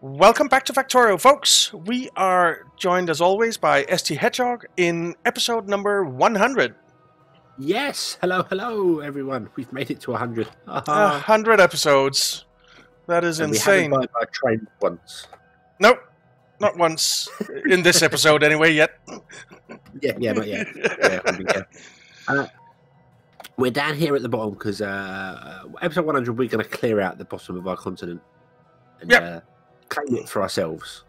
Welcome back to Factorio, folks. We are joined as always by ST Hedgehog in episode number 100. Yes, hello, hello, everyone. We've made it to 100. A 100 episodes. That is And we insane. haven't died by train once. Nope, not once in this episode anyway yet. Yeah, yeah, not yet. Yeah, be there. Uh, we're down here at the bottom because uh, episode 100, we're going to clear out the bottom of our continent and Yep. uh, claim it for ourselves,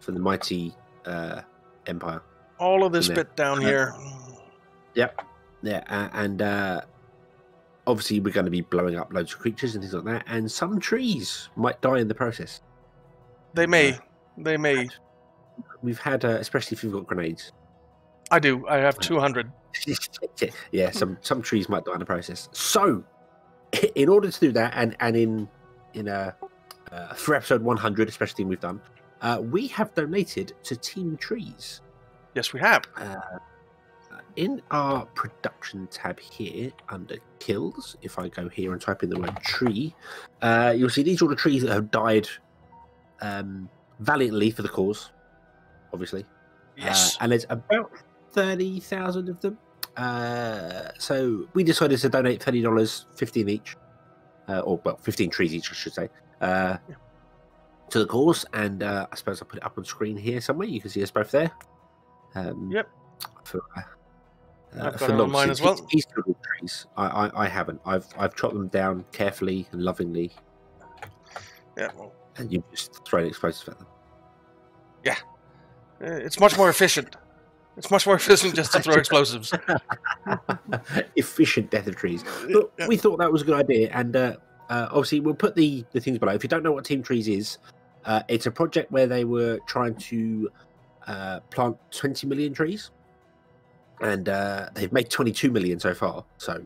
for the mighty uh, empire. All of this Yeah. bit down here. Yep. Yeah, uh, and uh, obviously we're going to be blowing up loads of creatures and things like that, and some trees might die in the process. They may. They may. We've had, uh, especially if you've got grenades. I do. I have 200. yeah, some some trees might die in the process. So, in order to do that, and and in in uh, uh for episode 100, especially thing we've done, uh, we have donated to Team Trees. Yes, we have. Uh, in our production tab here under kills, if I go here and type in the word tree, uh, you'll see these are all the trees that have died um, valiantly for the cause, obviously. Yes. Uh, and there's about 30,000 of them. Uh, so we decided to donate $30, 15 each, uh, or well, 15 trees each, I should say, uh, Yeah. to the cause. And uh, I suppose I'll put it up on screen here somewhere. You can see us both there. Um, Yep. For, uh, uh, I've got it on mine as well. These little trees, I, I, I haven't. I've I've chopped them down carefully and lovingly, yeah. well, and you've just thrown explosives at them. uh, It's much more efficient. It's much more efficient just to throw explosives. efficient death of trees. But Yeah. we thought that was a good idea, and uh, uh, obviously we'll put the the things below. If you don't know what Team Trees is, uh, it's a project where they were trying to uh, plant 20 million trees, and uh, they've made 22 million so far. So,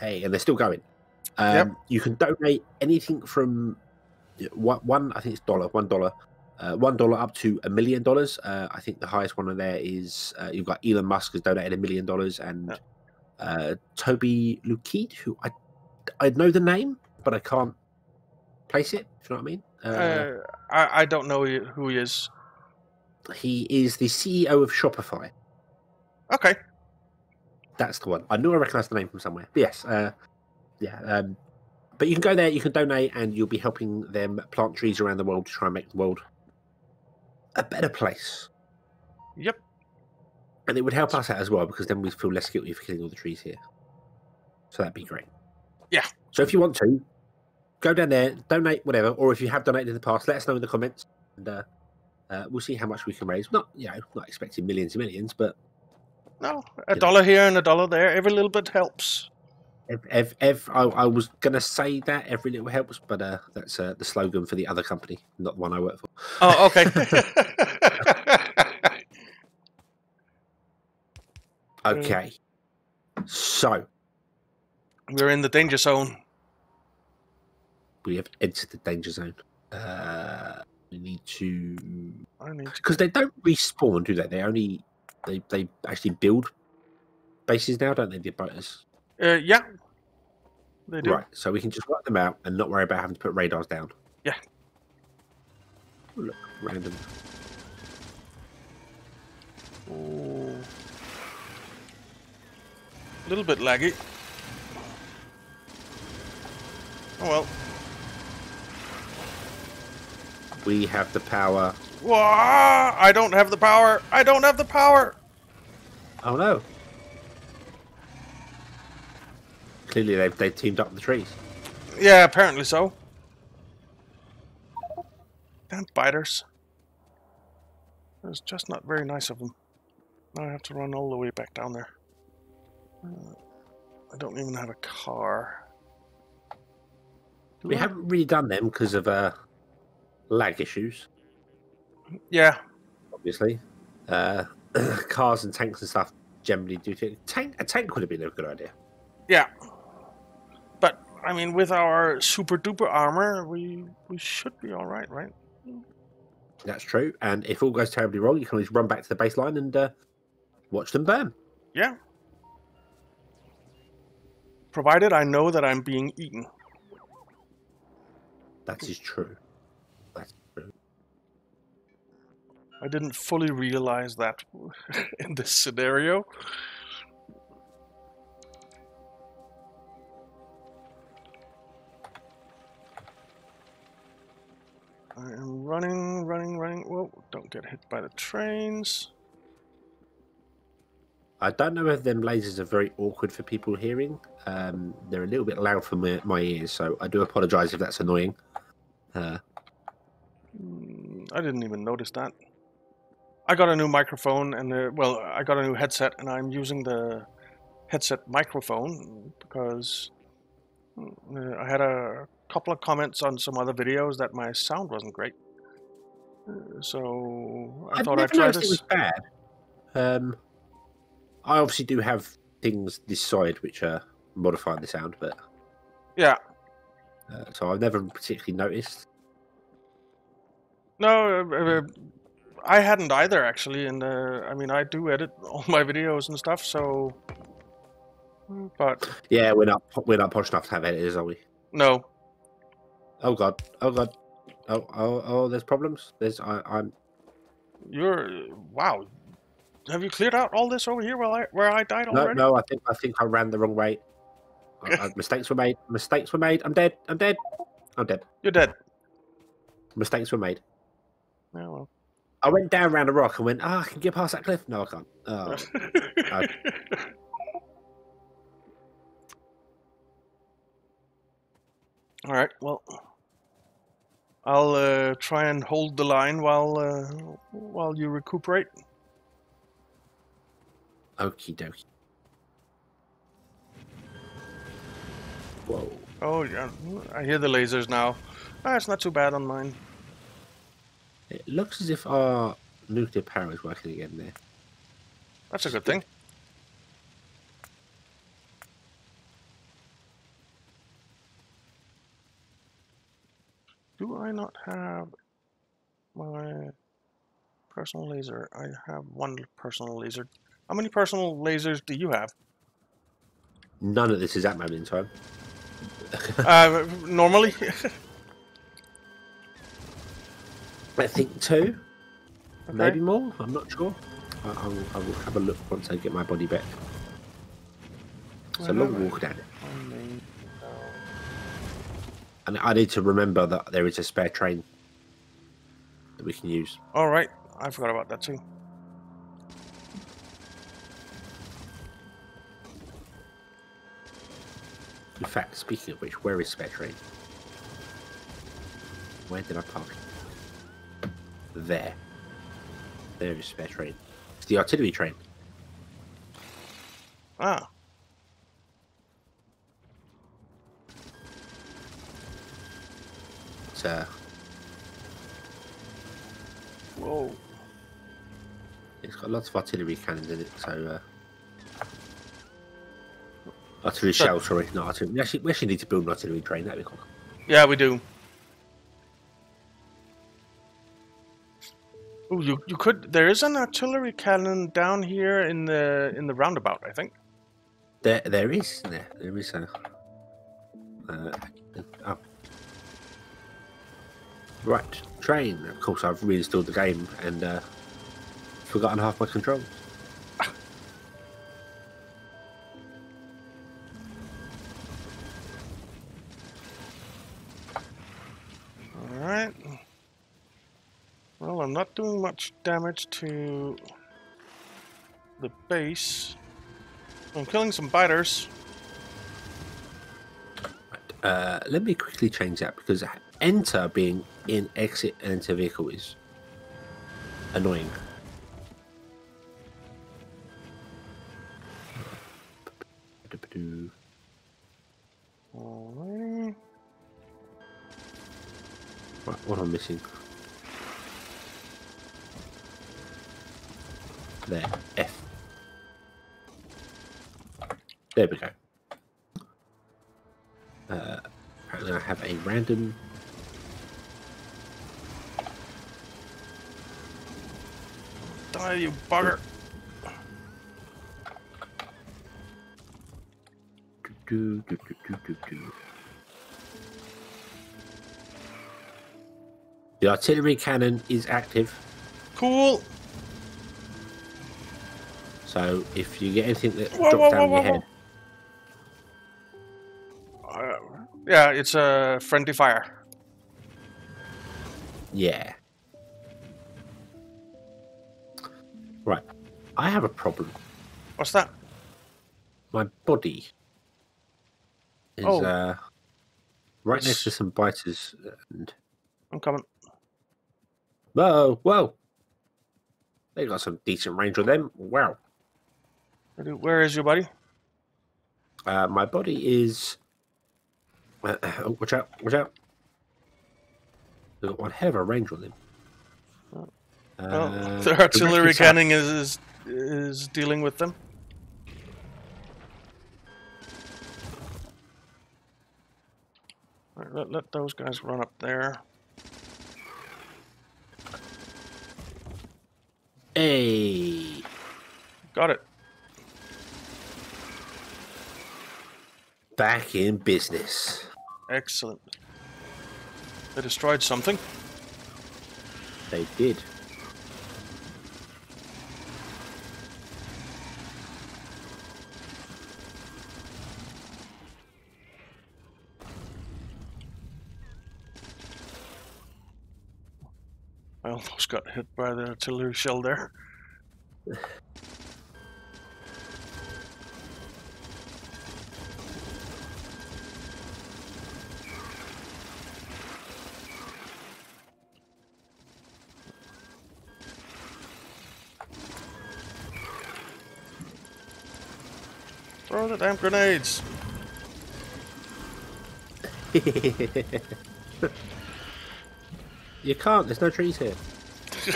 hey, and they're still going. Um, Yep. You can donate anything from uh, one, one I think it's dollar, one dollar. Uh, one dollar up to a million dollars. Uh, I think the highest one on there is uh, you've got Elon Musk has donated a million dollars, and uh, Tobi Lütke, who I I know the name, but I can't place it. If you know what I mean? Uh, Uh, I, I don't know who he is. he is the CEO of Shopify. Okay. That's the one. I knew I recognised the name from somewhere. But yes, uh, yeah. Um, but you can go there, you can donate, and you'll be helping them plant trees around the world to try and make the world a better place. Yep. And it would help us out as well because then we feel less guilty for killing all the trees here. So that'd be great. Yeah. So if you want to, go down there, donate whatever, or if you have donated in the past, let us know in the comments, and uh, uh, we'll see how much we can raise. Not you know, not expecting millions and millions, but No, a know. dollar here and a dollar there. Every little bit helps. Ev, ev, ev, I, I was gonna say that every little helps, but uh, that's uh, the slogan for the other company, not the one I work for. Oh, okay. Okay, so We're in the danger zone. We have entered the danger zone. Uh, we need to I need to. because they don't respawn, do they? They only they they actually build bases now, don't they? The biters, Uh, yeah, they do. right? So we can just wipe them out and not worry about having to put radars down. Yeah. Look, random. Ooh. A little bit laggy. Oh well. We have the power. Wah! I don't have the power. I don't have the power. Oh no! Clearly, they've they've teamed up the trees. Yeah, apparently so. Damn biters. It's just not very nice of them. Now I have to run all the way back down there. Uh, I don't even have a car. Do We I? haven't really done them because of uh, lag issues, Yeah, obviously. Uh, cars and tanks and stuff generally do. Take, tank a tank would have been a good idea. yeah. But I mean, with our super duper armor, we we should be all right, right? That's true. And if all goes terribly wrong, you can always run back to the baseline and uh, watch them burn. Yeah. Provided I know that I'm being eaten. That is true. I didn't fully realize that in this scenario. I am running, running, running. Whoa, don't get hit by the trains. I don't know if them lasers are very awkward for people hearing. Um, they're a little bit loud for my, my ears, so I do apologise if that's annoying. Uh, Mm, I didn't even notice that. I got a new microphone and uh, well, I got a new headset, and I'm using the headset microphone because uh, I had a couple of comments on some other videos that my sound wasn't great. Uh, so I I've thought I'd try noticed it this. was bad. Um, I obviously do have things this side which are modifying the sound, but Yeah, uh, so I've never particularly noticed. no, uh, uh, I hadn't either actually, and uh, I mean I do edit all my videos and stuff, so. But Yeah, we're not we're not posh enough to have editors, are we? no, Oh god, oh god, oh oh oh, there's problems. There's I, I'm You're wow. Have you cleared out all this over here while I where I died no already? no. I think I think I ran the wrong way. I, I, mistakes were made. Mistakes were made. I'm dead. I'm dead. I'm dead. You're dead. Mistakes were made. Yeah, well. I went down around a rock and went, ah, I can get past that cliff. No, I can't. Oh, I- all right. Well, I'll uh, try and hold the line while uh, while you recuperate. okie dokie. Whoa. Oh yeah, I hear the lasers now. Ah, it's not too bad on mine. It looks as if our nuclear power is working again there. That's a good thing. Do I not have my personal laser? I have one personal laser. How many personal lasers do you have? None of this is at moment in time. uh, normally, I think two, Okay. maybe more. I'm not sure. I, I, will, I will have a look once I get my body back. It's a long walk down it. I no. Uh, and I need to remember that there is a spare train that we can use. All right, I forgot about that too. In fact, speaking of which, where is spare train? Where did I park it? There. There is a spare train. It's the artillery train. Ah, It's uh, whoa. it's got lots of artillery cannons in it, so uh, artillery So- shell. Sorry, not artillery. We actually, we actually need to build an artillery train. That'd be cool. Yeah, we do. Oh, you you could. There is an artillery cannon down here in the in the roundabout. I think. There, there is. There, there is a. Uh, oh. Right, train. Of course, I've reinstalled the game and uh, forgotten half my controls. Not doing much damage to the base. I'm killing some biters. Uh, let me quickly change that because enter being in exit and enter vehicle is annoying. Alrighty. Right, what am I missing? There, F. There we go. Uh, apparently I have a random. Die, you bugger. Do, do, do, do, do, do. The artillery cannon is active. Cool. So if you get anything that Whoa, drops whoa, down whoa, your head, Uh, yeah, it's a friendly fire. yeah. Right. I have a problem. What's that? My body is Oh. uh, right It's- next to some biters. And I'm coming. whoa, whoa! They got some decent range on them. Wow. Where is your buddy? Uh, my body is. Uh, oh, watch out! Watch out! They've got one hell of a range on them. Oh. Uh, Well, the the artillery cannon is, is is dealing with them. Alright, let, let those guys run up there. Hey, Got it. Back in business. Excellent. They destroyed something. They did. I almost got hit by the artillery shell there. the damn grenades! you can't. There's no trees here.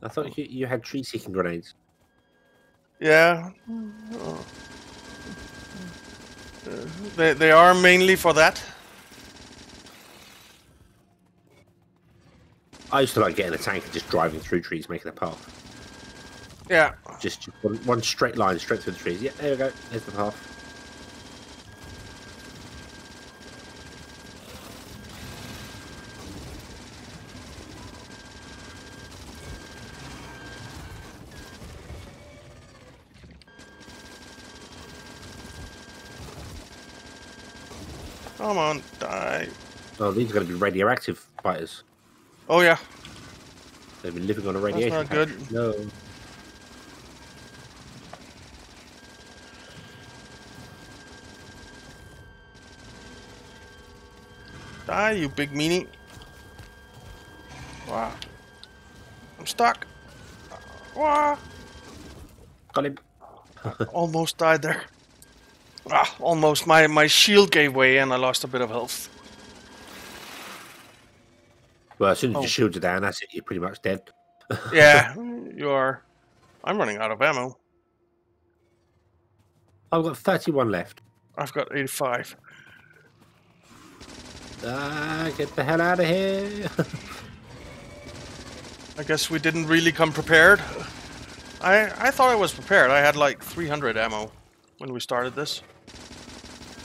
I thought you, you had tree seeking grenades. Yeah. Oh. Uh, They, they are mainly for that. I used to like getting a tank and just driving through trees, making a path. Yeah. Just one, one straight line straight through the trees. Yeah, there we go. There's the path. Come on, die. Oh, these are going to be radioactive fighters. Oh yeah. They've been living on a radiation. not patch. good. No. Die, you big meanie. Wow. I'm stuck. Wow. Got him. Almost died there. Ah, almost. My, my shield gave way and I lost a bit of health. Well, as soon as Oh. your shields are down, that's it. You're pretty much dead. Yeah, you are. I'm running out of ammo. I've got 31 left. I've got 85. Ah, get the hell out of here. I guess we didn't really come prepared. I I thought I was prepared. I had like 300 ammo when we started this.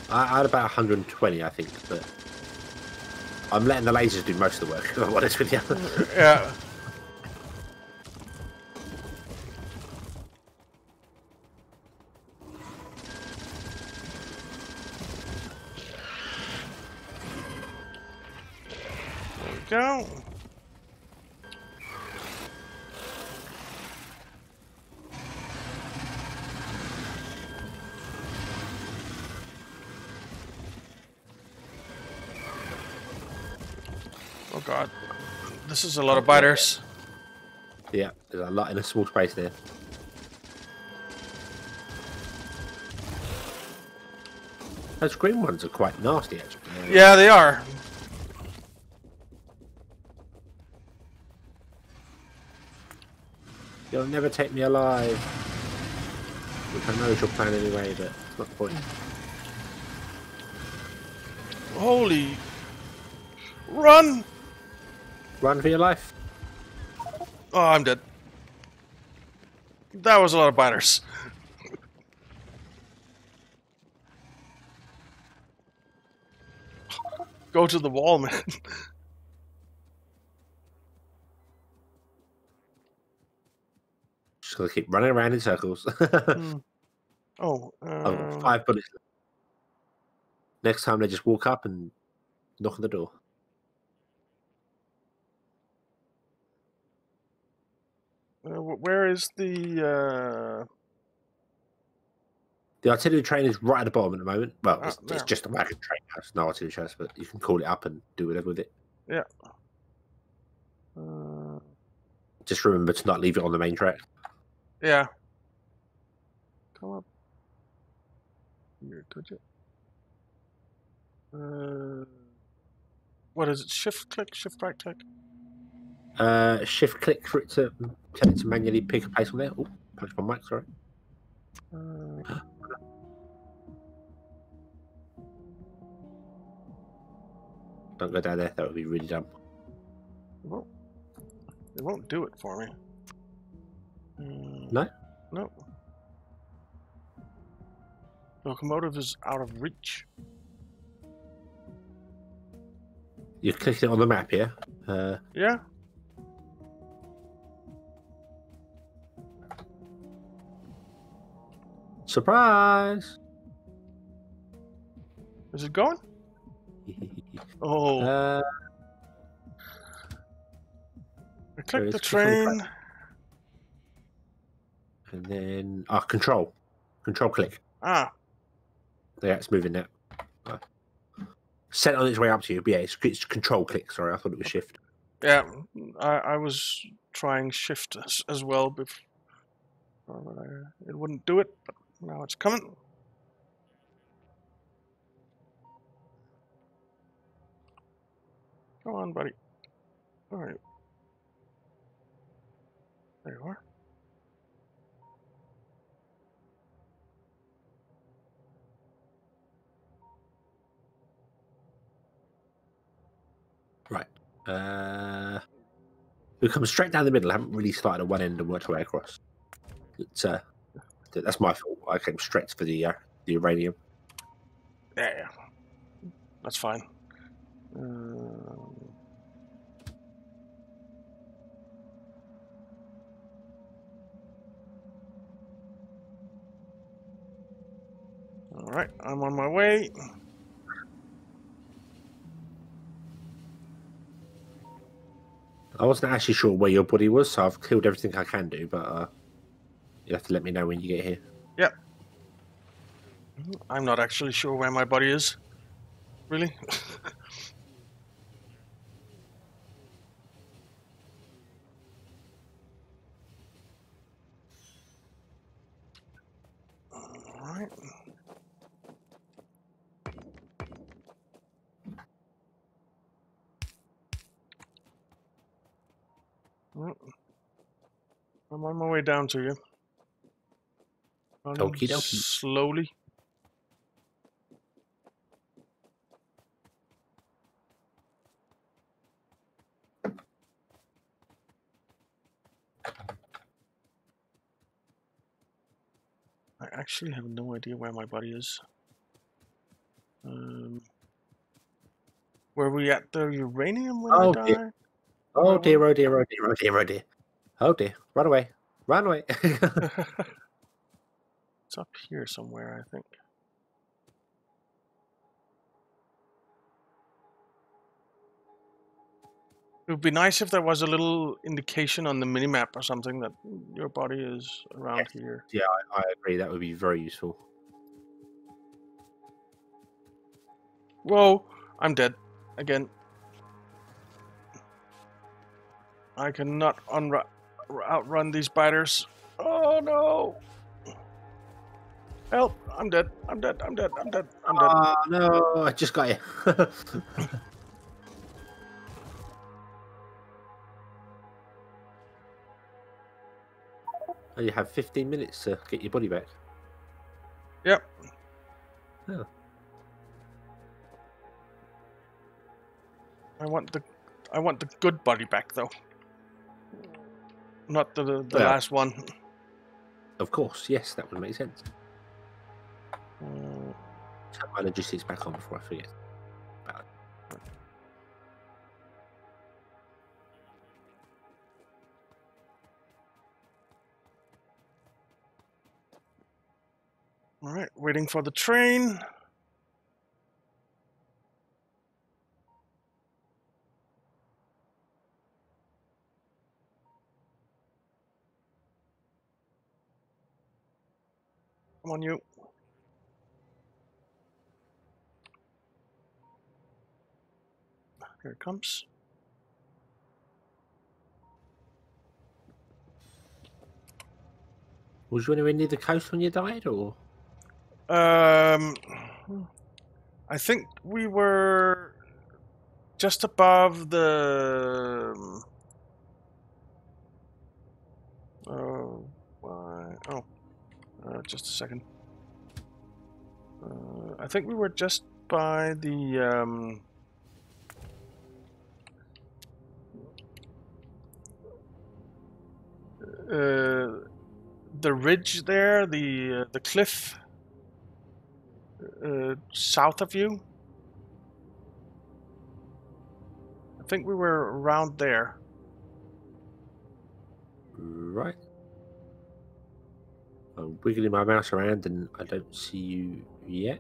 I, I had about 120, I think, but I'm letting the lasers do most of the work, if I'm honest with you. Yeah. This is a lot of biters. yeah, there's a lot in a small space there. Those green ones are quite nasty, actually. Yeah, they are. You'll never take me alive. Which I know is your plan anyway, but it's not the point. Holy. Run! Run for your life. Oh, I'm dead. That was a lot of biters. Go to the wall, man. Just gonna keep running around in circles. mm. Oh, uh... oh, five bullets. Next time they just walk up and knock on the door. Where is the? The artillery train is right at the bottom at the moment. Well, Ah, it's, it's just a wagon train. It's no artillery train, but you can call it up and do whatever with it. Yeah. uh, Just remember to not leave it on the main track. yeah. Come up here, could you? Uh, what is it? Shift click, shift right click. Uh, shift click for it to tell it to manually pick a place on there. Oh, punch my mic, sorry. Uh, Don't go down there. That would be really dumb. it won't. It won't do it for me. Mm, No? No. Locomotive is out of reach. You're clicking it on the map here. Uh, Yeah. Surprise! Is it going? Oh, uh, I there clicked is the click the train. and then ah, control, control click. Ah, Yeah, it's moving now. Set on its way up to you. But yeah, it's, it's control click. Sorry, I thought it was shift. yeah. I, I was trying shift as, as well before, but it wouldn't do it. But now it's coming. Come on, buddy. All right. There you are. Right. Uh, we come straight down the middle. I haven't really started at one end and worked our way across. It's, uh, that's my fault. I came straight for the uh, the uranium. Yeah, yeah. That's fine. Um, all right, I'm on my way. I wasn't actually sure where your body was, so I've killed everything I can do. But uh, you have to let me know when you get here. Yeah. I'm not actually sure where my body is. Really? Alright. Hmm. I'm on my way down to you. Running Okie dokie. Slowly. I actually have no idea where my body is. Um, were we at the uranium when Oh, I dear. died? Oh Oh, dear! Oh dear! Oh dear! Oh dear! Oh dear! Oh dear! Run away! Run away! it's up here somewhere, I think. It would be nice if there was a little indication on the minimap or something that your body is around here. yeah, I, I agree. That would be very useful. Whoa, I'm dead again. I cannot outrun these biters. Oh no! Help! I'm dead. I'm dead. I'm dead. I'm dead. I'm dead. Oh no! I just got you. Oh, you have 15 minutes to get your body back. Yep. Oh. I want the I want the good body back though. Not the the, the Well- last one. Of course, yes, that would make sense. Turn my logistics back on before I forget. All right, waiting for the train. Come on, you. Here it comes. Was you anywhere near the coast when you died, or? Um, I think we were just above the. Oh, why? Oh, uh, just a second. Uh, I think we were just by the. Um, uh, the ridge there, the uh, the cliff uh, south of you. I think we were around there. Right. I'm wiggling my mouse around and I don't see you yet.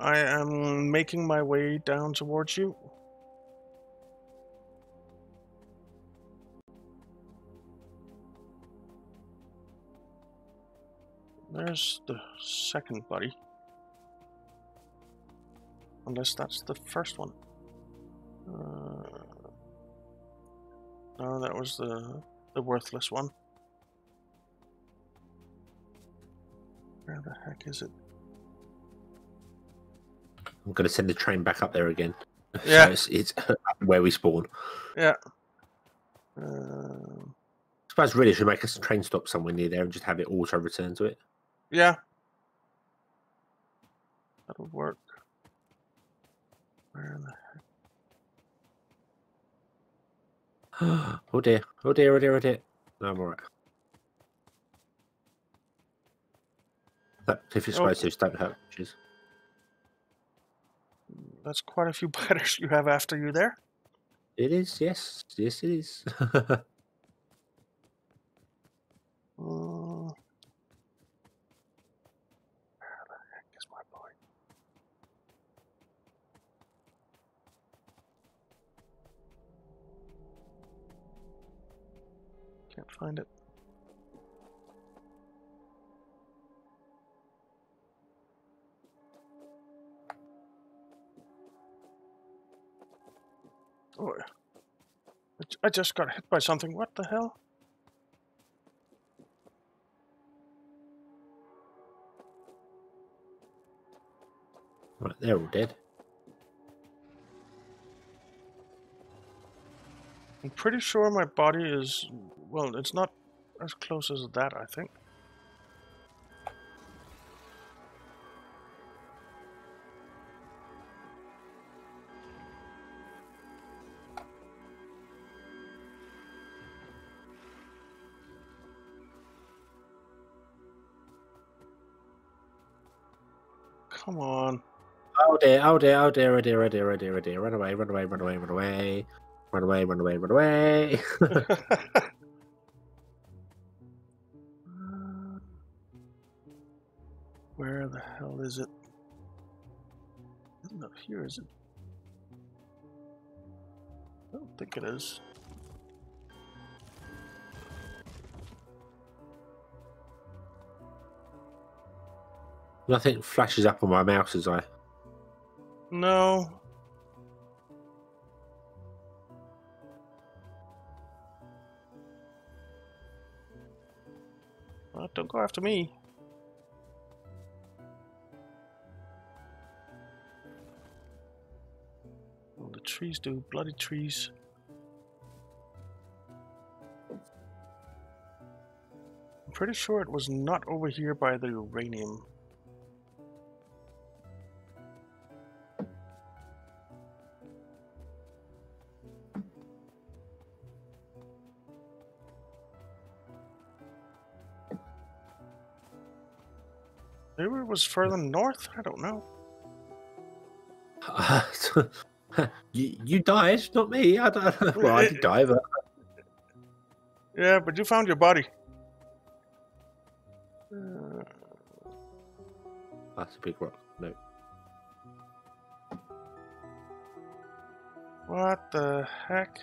I am making my way down towards you. There's the second buddy. Unless that's the first one. Uh, no, that was the the worthless one. Where the heck is it? I'm going to send the train back up there again. So Yeah. it's, it's where we spawn. Yeah. Um I suppose really should make a train stop somewhere near there and just have it auto return to it. Yeah. That'll work. Where the heck? oh dear, oh dear, oh dear, oh dear. No, I'm alright. That cliff explosives don't hurt. Which is That's quite a few biters you have after you there. it is, yes, yes, it is. Uh, where the heck is my boy? Can't find it. I just got hit by something. What the hell? right, they're all dead. I'm pretty sure my body is well, it's not as close as that, I think. Come on. Oh dear, oh dear, oh dear, oh dear, oh dear, oh dear, oh dear. Run away, run away, run away, run away. Run away, run away, run away. Where the hell is it? Isn't up here, is it? I don't think it is. Nothing flashes up on my mouse as I. No. Well, don't go after me. Oh, the trees do. Bloody trees. I'm pretty sure it was not over here by the uranium. Maybe it was further north? I don't know. you, you died, not me. I don't. Well, I did die, but Yeah, but you found your body. Uh, that's a big rock. No. what the heck?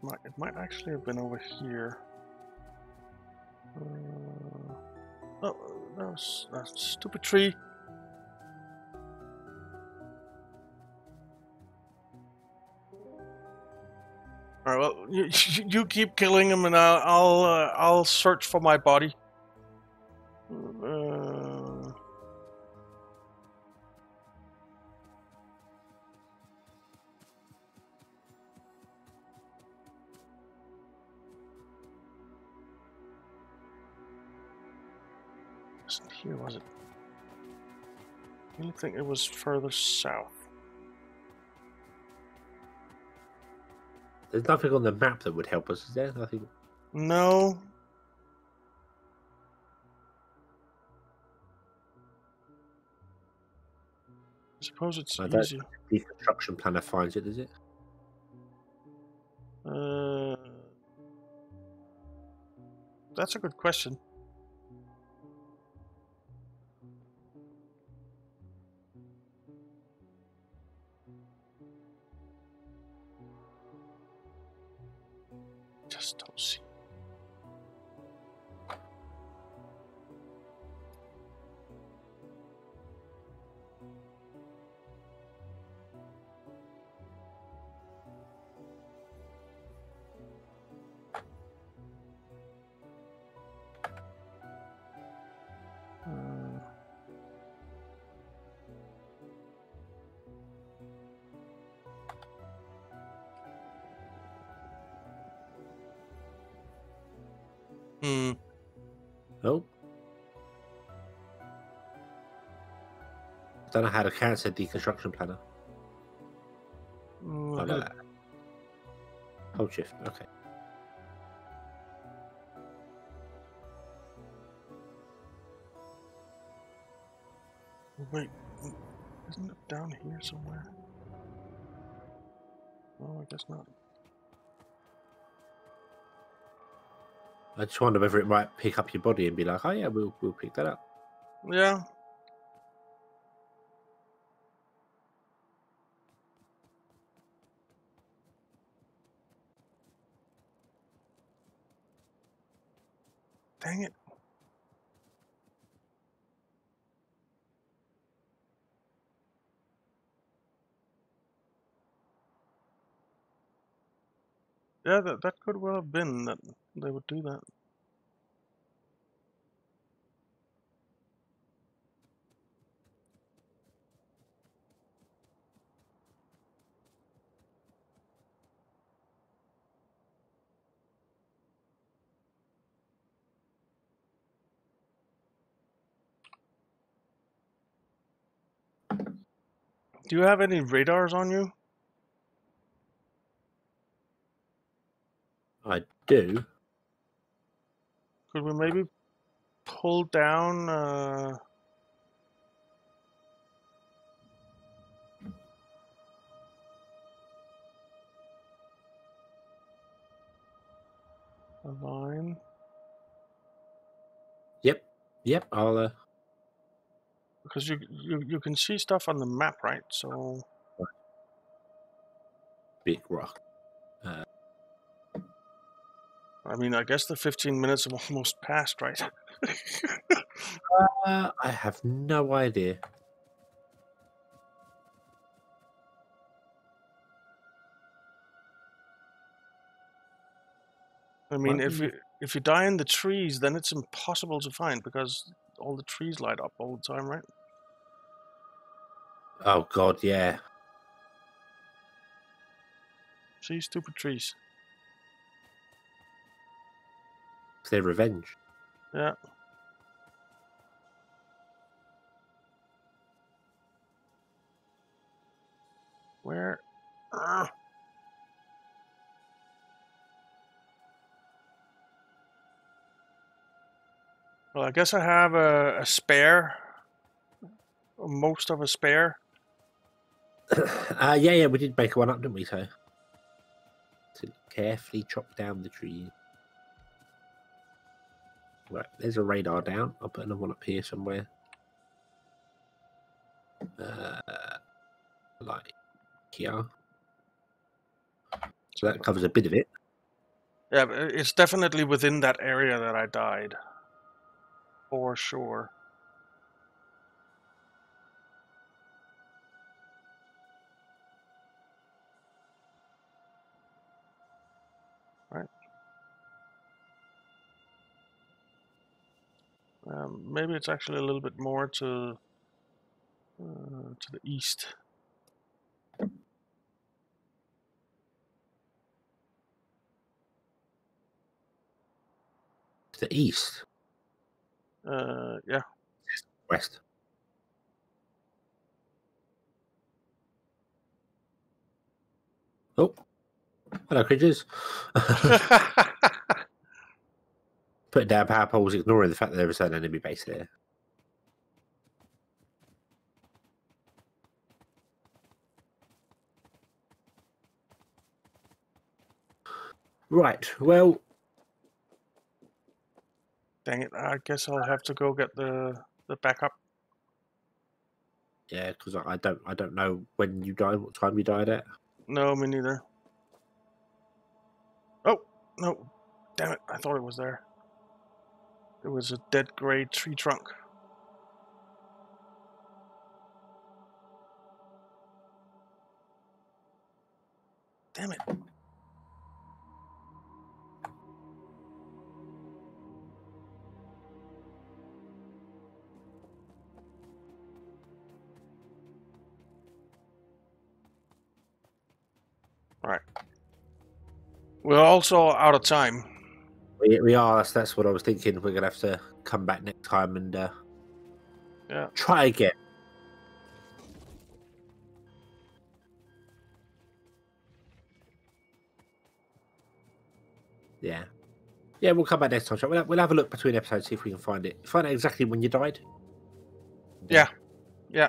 Might, it might actually have been over here. Uh, oh, that was that stupid tree. All right, well, you, you keep killing him, and I'll I'll, uh, I'll search for my body. Uh, here, was it? I really think it was further south. There's nothing on the map that would help us, is there? Nothing. No. I suppose it's I don't- easy. The construction planner finds it, does it? Uh, that's a good question. Hmm. No. Don't know how to cancel the construction planner. Mm, Oh, I no, that. Hold shift. Okay. Wait, isn't it down here somewhere? Oh, I guess not. I just wonder whether it might pick up your body and be like, "Oh yeah, we'll we'll pick that up." Yeah. Dang it. Yeah, that, that could well have been that they would do that. Do you have any radars on you? I do. Could we maybe pull down uh, a line? Yep. Yep. I'll. Uh, Because you, you you can see stuff on the map, right? So big rock. I mean, I guess the 15 minutes have almost passed, right? Uh, I have no idea. I mean, if you if you die in the trees, then it's impossible to find because all the trees light up all the time, right? Oh God, yeah. See, stupid trees. Their revenge. Yeah. Where? Ugh. Well, I guess I have a, a spare, most of a spare. uh, yeah, yeah, we did make one up, didn't we? So to carefully chop down the tree. Right, there's a radar down. I'll put another one up here somewhere. Uh, like here. So that covers a bit of it. Yeah, it's definitely within that area that I died. For sure. Um, maybe it's actually a little bit more to uh, to the east. To the east, Uh, yeah. west. Oh, hello, creatures. Put down power poles, ignoring the fact that there is an enemy base here. Right. Well, Dang it! I guess I'll have to go get the the backup. yeah, because I I don't, I don't know when you died, what time you died at. No, me neither. Oh no! Damn it! I thought it was there. It was a dead gray tree trunk. Damn it! Alright. We're also out of time. We, we are. That's, that's what I was thinking. We're gonna have to come back next time and uh, Yeah. try again. Yeah, yeah. We'll come back next time. we? We'll, we'll have a look between episodes, see if we can find it. Find out exactly when you died. Yeah. Yeah.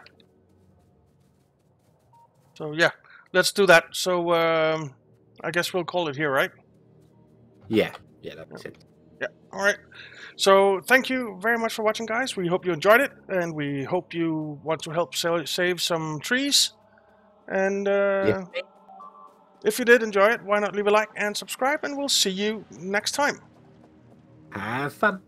So yeah, let's do that. So um, I guess we'll call it here, right? Yeah, yeah. That makes sense. Yeah. All right. So thank you very much for watching, guys. We hope you enjoyed it, and we hope you want to help save some trees. And uh, Yeah. if you did enjoy it, why not leave a like and subscribe, and we'll see you next time. Have fun.